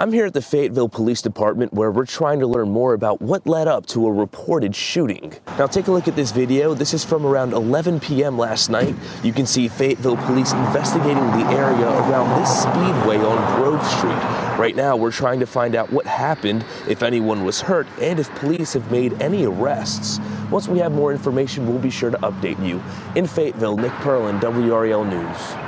I'm here at the Fayetteville Police Department where we're trying to learn more about what led up to a reported shooting. Now take a look at this video. This is from around 11 p.m. last night. You can see Fayetteville Police investigating the area around this speedway on Grove Street. Right now, we're trying to find out what happened, if anyone was hurt, and if police have made any arrests. Once we have more information, we'll be sure to update you. In Fayetteville, Nick Perlin, WRAL News.